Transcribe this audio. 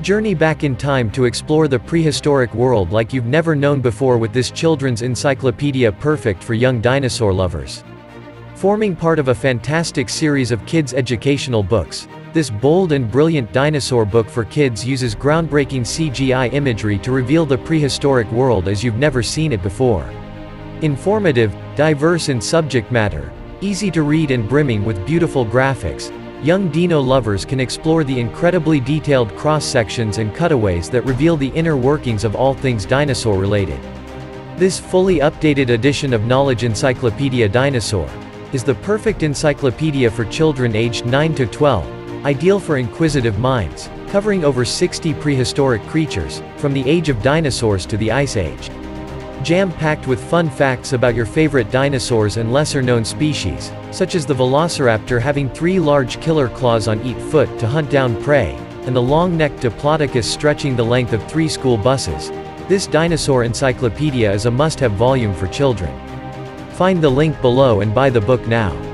Journey back in time to explore the prehistoric world like you've never known before with this children's encyclopedia perfect for young dinosaur lovers. Forming part of a fantastic series of kids' educational books, this bold and brilliant dinosaur book for kids uses groundbreaking CGI imagery to reveal the prehistoric world as you've never seen it before. Informative, diverse in subject matter, easy to read and brimming with beautiful graphics, young dino lovers can explore the incredibly detailed cross-sections and cutaways that reveal the inner workings of all things dinosaur-related. This fully updated edition of Knowledge Encyclopedia Dinosaur is the perfect encyclopedia for children aged 9 to 12, Ideal for inquisitive minds, covering over 60 prehistoric creatures, from the age of dinosaurs to the Ice Age. Jam-packed with fun facts about your favorite dinosaurs and lesser-known species, such as the velociraptor having three large killer claws on each foot to hunt down prey, and the long-necked Diplodocus stretching the length of three school buses. This dinosaur encyclopedia is a must-have volume for children. Find the link below and buy the book now.